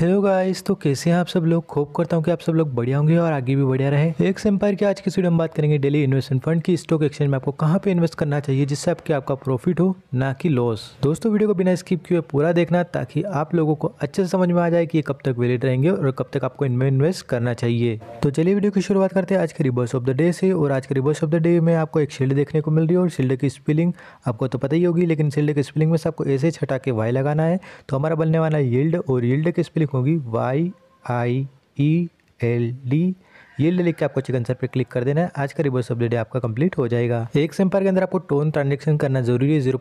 Hello guys तो कैसे हैं आप सब लोग? होप करता हूँ कि आप सब लोग बढ़िया होंगे और आगे भी बढ़िया रहे। एक एम्पायर की आज की वीडियो में बात करेंगे डेली इन्वेस्टमेंट फंड की। स्टॉक एक्सचेंज में आपको कहाँ पे इन्वेस्ट करना चाहिए जिससे आपके आपका प्रॉफिट हो, ना कि लॉस दोस्तों वीडियो को बिना स्किप किए पूरा देखना ताकि आप लोगों को अच्छे से समझ में आ जाए कि ये कब तक वैलिड रहेंगे और कब तक आपको इनमें इन्वेस्ट करना चाहिए। तो चलिए वीडियो की शुरुआत करते हैं आज के रिवर्स ऑफ़ द डे से। और आज के रिवर्स ऑफ़ द डे में आपको एक शील्ड देखने को मिल रही है और शील्ड की स्पेलिंग आपको तो पता ही होगी, लेकिन शील्ड की स्पेलिंग में से आपको ऐसे छटा के वाई लगाना है। तो हमारा बनने वाला यील्ड और यील्ड की स्पेलिंग होगी? Y I E L D ये ले लिख आपको चिकन सर पे क्लिक कर देना है। आज का रिवर्स डे आपका कंप्लीट हो जाएगा। एक सेम्पर के अंदर आपको टोन ट्रांजेक्शन करना ज़रूरी है ज़ीरो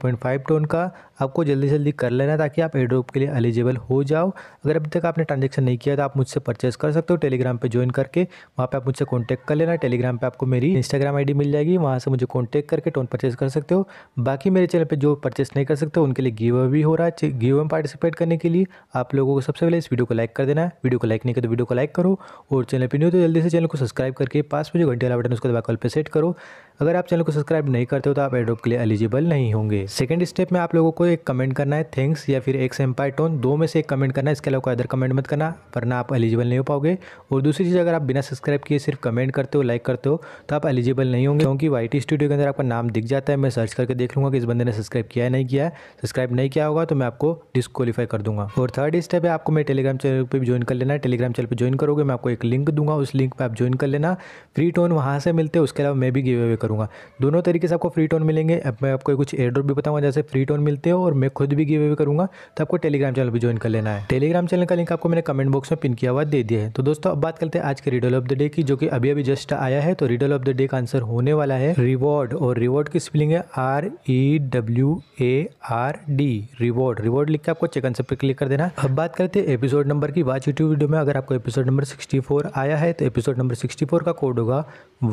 टोन का। आपको जल्दी जल्दी कर लेना ताकि आप एड्रोप के लिए एलिजिबल हो जाओ। अगर अभी तक आपने ट्रांजेक्शन नहीं किया तो आप मुझसे परचेस कर सकते हो टेलीग्राम पे ज्वाइन करके। वहाँ पर आप मुझसे कॉन्टैक्ट कर लेना टेलीग्राम पे आपको मेरी इंस्टाग्राम आईडी मिल जाएगी। वहाँ से मुझे कॉन्टैक्ट करके टोन परचेस कर सकते हो। बाकी मेरे चैनल पर जो परचेस नहीं कर सकते, उनके लिए गिव भी हो रहा है गिव में पार्टिसिपेट करने के लिए। आप लोगों को सबसे पहले इस वीडियो को लाइक कर देना वीडियो को लाइक नहीं कर तो वीडियो को लाइक करो। और चैनल पर नहीं हो तो जल्दी से चैनल को सब्सक्राइब करके पास में जो घंटे वाला बटन उसको दबा कॉल पे सेट करो। अगर आप चैनल को सब्सक्राइब नहीं करते हो तो आप एड्रोप के लिए एलिजिबल नहीं होंगे। सेकंड स्टेप में आप लोगों को एक कमेंट करना है थैंक्स या फिर एक एम्पायर टोन दो में से एक कमेंट करना है, इसके अलावा कोई अदर कमेंट मत करना, वरना आप एलिजिबल नहीं हो पाओगे। और दूसरी चीज़, अगर आप बिना सब्सक्राइब किए सिर्फ़ कमेंट करते हो लाइक करते हो तो आप एलिजिबल नहीं होंगे। क्योंकि वाईटी स्टूडियो के अंदर आपका नाम दिख जाता है। मैं सर्च करके देख लूँगा कि इस बंदे ने सब्सक्राइब किया है नहीं किया है। सब्सक्राइब नहीं किया होगा तो मैं आपको डिस्कालीफाई कर दूँगा। और थर्ड स्टेप है, आपको मैं टेलीग्राम चैनल पर ज्वाइन कर लेना है। टेलीग्राम चैनल पर ज्वाइन करोगे, मैं आपको एक लिंक दूँगा। उस लिंक पर आप ज्वाइन कर लेना। फ्री टोन वहाँ से मिलते हैं, उसके अलावा मैं भी गिव अवे करूँगा। दोनों तरीके से आपको फ्री टोन मिलेंगे। अब मैं आपको कुछ एयर ड्रॉप भी बताऊँगा, जैसे फ्री टोन मिलते हो और मैं खुद भी गिव अवे करूँगा तो आपको टेलीग्राम चैनल भी ज्वाइन कर लेना है। टेलीग्राम चैनल का लिंक आपको मैंने कमेंट बॉक्स में पिन किया हुआ दे दिया है। तो दोस्तों, अब बात करते हैं आज के रिडल ऑफ़ द डे की, जो कि अभी अभी जस्ट आया है। तो रिडल ऑफ़ द डे का आंसर होने वाला है। रिवॉर्ड और रिवॉर्ड की स्पेलिंग है? R E W A R D reward reward लिख के आपको चेकन से पे क्लिक कर देना। अब बात करते हैं एपिसोड नंबर की। वाच यूट्यूब वीडियो में अगर आपको एपिसोड नंबर 64 आया है तो एपिसोड नंबर 64 का कोड होगा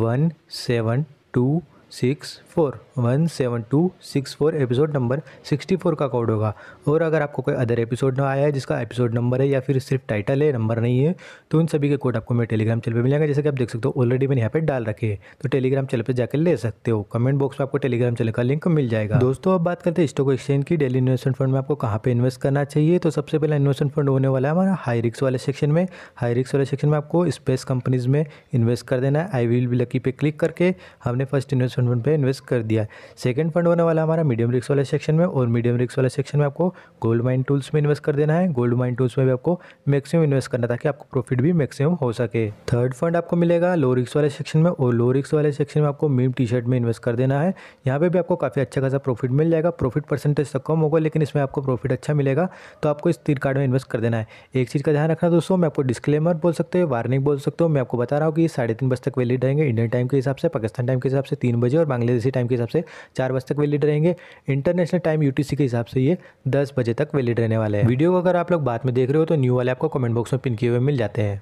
one seven two six four one seven two six four episode number sixty four का कोड होगा। और अगर आपको कोई अदर एपिसोड ना आया है, जिसका एपिसोड नंबर है या फिर सिर्फ़ टाइटल है नंबर नहीं है तो उन सभी के कोड आपको मेरे टेलीग्राम चैनल पे मिलेंगे जैसे कि आप देख सकते हो ऑलरेडी मैंने यहाँ पे डाल रखे हैं। तो टेलीग्राम चैनल पर जाकर ले सकते हो। कमेंट बॉक्स में आपको टेलीग्राम चैनल का लिंक मिल जाएगा। दोस्तों, अब बात करते हैं स्टॉक एक्सचेंज की। डेली इन्वेस्टमेंट फंड में आपको कहाँ पर इन्वेस्ट करना चाहिए? तो सबसे पहला इन्वेस्टमेंट फंड होने वाला है हमारा हाई रिक्स वाले सेक्शन में। हाई रिक्स वाले सेक्शन में आपको स्पेस कंपनीज़ में इन्वेस्ट कर देना है। आई विल लकी पे क्लिक करके हमने फ़र्स्ट इन्वेस्टमेंट फंड पे इन्वेस्ट कर दिया है। सेकंड फंड होने वाला हमारा मीडियम रिक्स वाले सेक्शन में और मीडियम रिक्स वाले सेक्शन में आपको गोल्ड माइन टूल्स में इन्वेस्ट कर देना है। गोल्ड माइन टूल्स में भी आपको मैक्सिमम इन्वेस्ट करना ताकि आपको प्रॉफिट भी मैक्सिमम हो सके। थर्ड फंड आपको मिलेगा लो रिक्स वाले सेक्शन में और लो रिक्स वाले सेक्शन में आपको मीम टी शर्ट में इन्वेस्ट कर देना है। यहाँ पर भी आपको काफ़ी अच्छा खासा प्रॉफिट मिल जाएगा। प्रॉफिट परसेंटेज तो कम होगा, लेकिन इसमें आपको प्रॉफिट अच्छा मिलेगा तो आपको इस तीर कार्ड में इन्वेस्ट कर देना है। एक चीज़ का ध्यान रखना दोस्तों, मैं आपको डिस्क्लेमर बोल सकते हो वार्निंग बोल सकते हो, मैं आपको बता रहा हूँ कि साढ़े तीन बजे तक वैलिड रहेंगे। इंडियन टाइम के हिसाब से, पाकिस्तान टाइम के हिसाब से तीन बजे और बांग्लादेशी टाइम के हिसाब से चार बजे तक वैलिड रहेंगे। इंटरनेशनल टाइम यूटीसी के हिसाब से ये दस बजे तक वैलिड रहने वाले हैं। वीडियो को अगर आप लोग बाद में देख रहे हो तो न्यू वाले आपको कमेंट बॉक्स में पिन किए हुए मिल जाते हैं।